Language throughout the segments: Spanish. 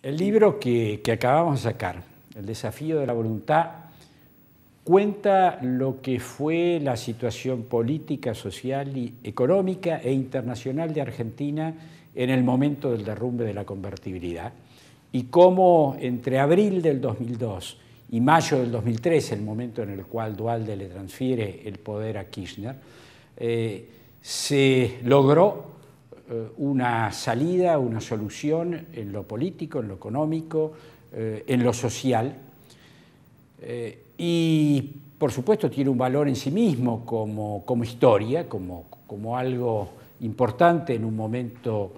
El libro que, acabamos de sacar, El desafío de la voluntad, cuenta lo que fue la situación política, social, y económica e internacional de Argentina en el momento del derrumbe de la convertibilidad y cómo entre abril del 2002 y mayo del 2003, el momento en el cual Dualde le transfiere el poder a Kirchner, eh, se logró una salida, una solución en lo político, en lo económico, eh, en lo social. Eh, y por supuesto tiene un valor en sí mismo como, como historia, como, como algo importante en un momento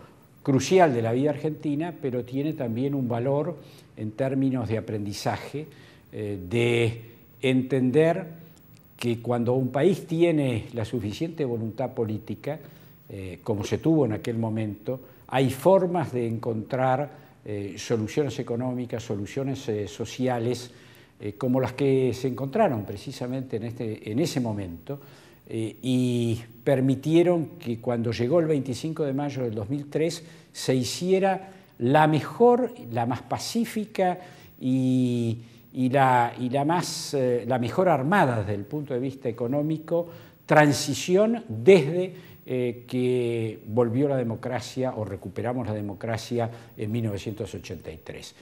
crucial de la vida argentina, pero tiene también un valor en términos de aprendizaje, de entender que cuando un país tiene la suficiente voluntad política, eh, como se tuvo en aquel momento, hay formas de encontrar eh, soluciones económicas, soluciones eh, sociales, como las que se encontraron precisamente en, este, en ese momento, y permitieron que cuando llegó el 25 de mayo del 2003 se hiciera la mejor, la más pacífica y, la, y la, más, la mejor armada desde el punto de vista económico transición desde eh, que volvió la democracia o recuperamos la democracia en 1983.